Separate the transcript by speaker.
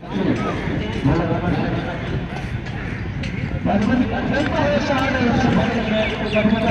Speaker 1: Thank you.